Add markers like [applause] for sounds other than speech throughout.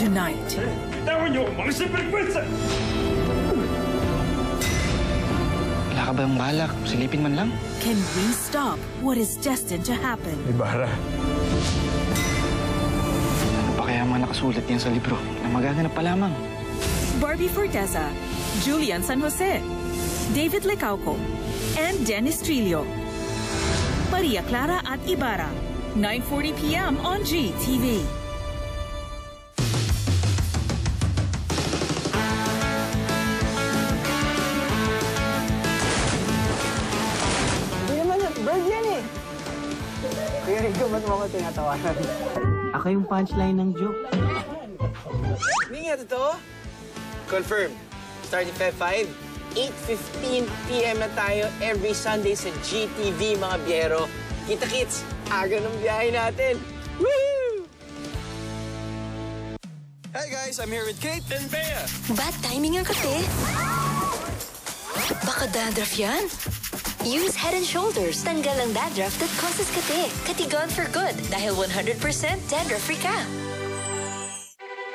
tonight. Wala ka ba yung balak? Silipin man lang. Can we stop what is destined to happen? Ibarra, Ano pa kaya mga nakasulat niyan sa libro na magaganap pa lamang? Barbie Forteza, Julian San Jose, David Lecauco, and Dennis Trillo. Maria Clara at Ibarra, 9.40 p.m. on GTV. Kuya Rico, ba't mo ako tinatawanan? [laughs] Ako yung punchline ng joke. Hindi nga totoo. Confirmed. Starting Feb 5, 8.15pm na tayo every Sunday sa GTV, mga biyero. Kita-kits, aga ng biyahe natin. Woo! Hey guys, I'm here with Kate and Bea. Bad timing ang kape. Baka dandruff yan. Use Head and Shoulders. Tanggal ang dandruff that causes kate. Katigon for good dahil 100% dandruff-free ka.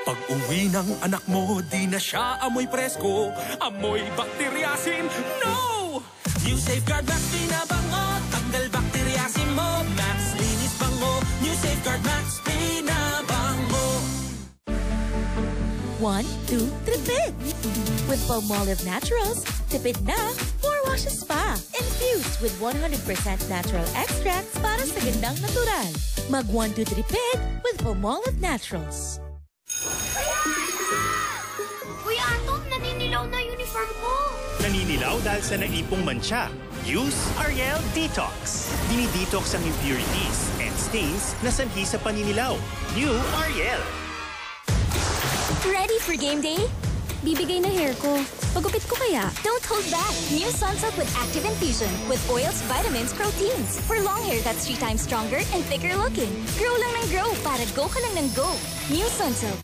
Pag uwi ng anak mo, di na siya amoy presko. Amoy bakteryasin, no! New Safeguard Max Pinabango, tanggal bakteryasin mo. Max Linis Bango, New Safeguard Max Pinabango. One, two, tripid! With Palmolive Naturals, tipid na, washes pa. Infused with 100% natural extracts para sa gandang natural. Mag 1, 2, tripid with Palmolive Naturals. Kuya Anton, naninilaw na uniform ko. Naninilaw dahil sa naipong mancha. Use Ariel Detox. Dinidetox ang impurities and stains na sanhi sa paninilaw. New Ariel. Ready for game day? Bibigay na hair ko. Pagupit ko kaya? Don't hold back. New Sunsilk with Active Infusion with oils, vitamins, proteins. For long hair that's three times stronger and thicker looking. Grow lang ng grow para go ka lang ng go. New Sunsilk.